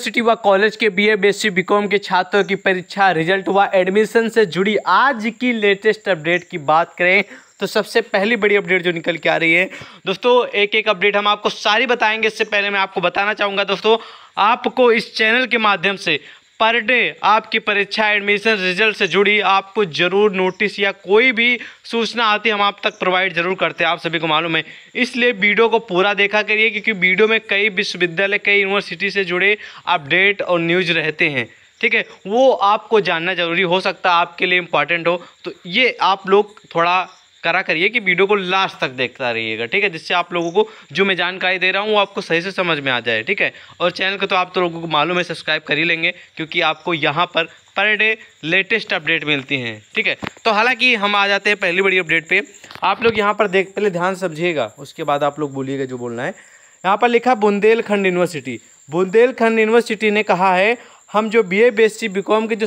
University व college के B A B S C B com के छात्रों की परीक्षा रिज़ल्ट व एडमिशन से जुड़ी आज की लेटेस्ट अपडेट की बात करें तो सबसे पहली बड़ी अपडेट जो निकल के आ रही है, दोस्तों, एक एक अपडेट हम आपको सारी बताएँगे, इससे पहले मैं आपको बताना चाहूँगा, दोस्तों, आपको इस चैनल के माध्यम से पर डे। आपकी परीक्षा, एडमिशन, रिज़ल्ट से जुड़ी आपको ज़रूर नोटिस या कोई भी सूचना आती है, हम आप तक प्रोवाइड ज़रूर करते हैं, आप सभी को मालूम है। इसलिए वीडियो को पूरा देखा करिए, क्योंकि वीडियो में कई विश्वविद्यालय, कई यूनिवर्सिटी से जुड़े अपडेट और न्यूज़ रहते हैं। ठीक है? वो आपको जानना ज़रूरी हो सकता है, आपके लिए इंपॉर्टेंट हो। तो ये आप लोग थोड़ा करा करिए कि वीडियो को लास्ट तक देखता रहिएगा, ठीक है? जिससे आप लोगों को जो मैं जानकारी दे रहा हूँ वो आपको सही से समझ में आ जाए, ठीक है? और चैनल को तो आप तो लोगों को मालूम है, सब्सक्राइब कर ही लेंगे, क्योंकि आपको यहाँ पर पर डे लेटेस्ट अपडेट मिलती हैं, ठीक है? तो हालाँकि हम आ जाते हैं पहली बड़ी अपडेट पे। आप लोग यहाँ पर देख, पहले ध्यान समझिएगा, उसके बाद आप लोग बोलिएगा जो बोलना है। यहाँ पर लिखा बुंदेलखंड यूनिवर्सिटी। बुंदेलखंड यूनिवर्सिटी ने कहा है, हम जो B A B S C B com के जो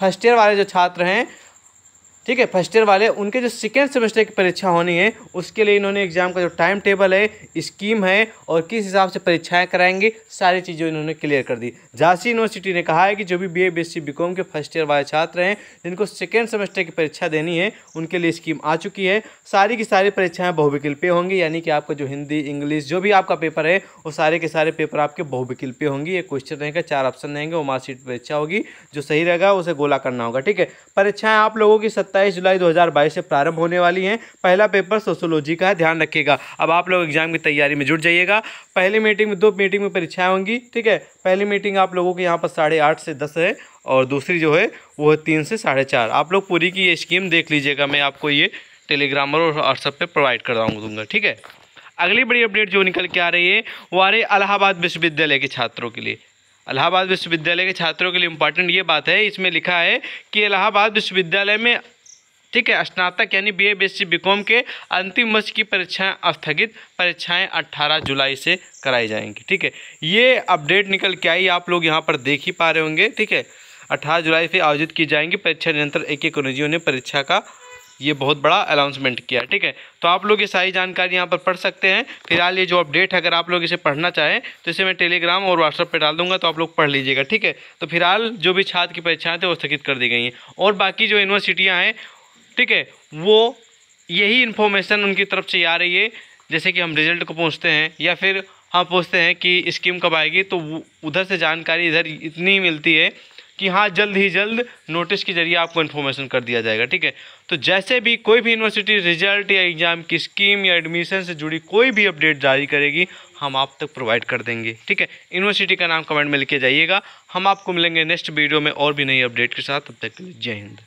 फ़र्स्ट ईयर वाले जो छात्र हैं ठीक है फ़र्स्ट ईयर वाले, उनके जो सेकेंड सेमेस्टर की परीक्षा होनी है, उसके लिए इन्होंने एग्ज़ाम का जो टाइम टेबल है स्कीम है, और किस हिसाब से परीक्षाएँ कराएँगे, सारी चीज़ें इन्होंने क्लियर कर दी। झांसी यूनिवर्सिटी ने कहा है कि जो भी बी ए बी एस के फ़र्स्ट ईयर वाले छात्र हैं, जिनको सेकेंड सेमेस्टर की परीक्षा देनी है, उनके लिए स्कीम आ चुकी है। सारी की सारी परीक्षाएँ बहुविकल्पीय होंगी, यानी कि आपका जो हिंदी, इंग्लिश, जो भी आपका पेपर है, वो सारे के सारे पेपर आपके बहुविकल्पीय होंगी। एक क्वेश्चन रहेगा, चार ऑप्शन रहेंगे, वो मार्कशीट परीक्षा होगी। जो सही रहेगा, उसे गोला करना होगा, ठीक है? परीक्षाएँ आप लोगों की सत्ताईस जुलाई 2022 से प्रारंभ होने वाली हैं। पहला पेपर सोशोलॉजी का है, ध्यान रखिएगा। अब आप लोग एग्ज़ाम की तैयारी में जुट जाइएगा। पहली मीटिंग में दो मीटिंग में परीक्षाएँ होंगी, ठीक है? पहली मीटिंग आप लोगों के यहाँ पर साढ़े आठ से दस है और दूसरी जो है, वो है तीन से साढ़े चार। आप लोग पूरी की ये स्कीम देख लीजिएगा। मैं आपको ये टेलीग्राम और व्हाट्सअप पर प्रोवाइड कर दूँगा, ठीक है? अगली बड़ी अपडेट जो निकल के आ रही है, वो आ रही इलाहाबाद विश्वविद्यालय के छात्रों के लिए। इलाहाबाद विश्वविद्यालय के छात्रों के लिए इंपॉर्टेंट ये बात है। इसमें लिखा है कि इलाहाबाद विश्वविद्यालय में ठीक है, स्नातक यानी B A B S C B com के अंतिम वर्ष की परीक्षाएँ स्थगित, परीक्षाएँ 18 जुलाई से कराई जाएँगी, ठीक है। ये अपडेट निकल के आई, आप लोग यहाँ पर देख ही पा रहे होंगे, ठीक है। अठारह जुलाई से आयोजित की जाएँगी परीक्षा, निरंतर एक एक निजियों ने परीक्षा का ये बहुत बड़ा अनाउंसमेंट किया ठीक है। तो आप लोग ये सारी जानकारी यहाँ पर पढ़ सकते हैं। फ़िलहाल ये जो अपडेट है, अगर आप लोग इसे पढ़ना चाहें तो इसे मैं टेलीग्राम और व्हाट्सअप पे डाल दूँगा तो आप लोग पढ़ लीजिएगा, ठीक है। तो फ़िलहाल जो भी छात्र की परीक्षाएँ थे, वो स्थगित कर दी गई हैं। और बाकी जो यूनिवर्सिटियाँ हैं ठीक है, वो यही इन्फॉर्मेशन उनकी तरफ़ से आ रही है, जैसे कि हम रिज़ल्ट को पहुँचते हैं, या फिर हम पूछते हैं कि स्कीम कब आएगी तो उधर से जानकारी इधर इतनी मिलती है कि हाँ जल्द ही जल्द नोटिस के ज़रिए आपको इन्फॉर्मेशन कर दिया जाएगा, ठीक है? तो जैसे भी कोई भी यूनिवर्सिटी रिज़ल्ट या एग्ज़ाम की स्कीम या एडमिशन से जुड़ी कोई भी अपडेट जारी करेगी, हम आप तक प्रोवाइड कर देंगे, ठीक है? यूनिवर्सिटी का नाम कमेंट में लिखे जाइएगा। हम आपको मिलेंगे नेक्स्ट वीडियो में और भी नई अपडेट के साथ। तब तक के लिए जय हिंद।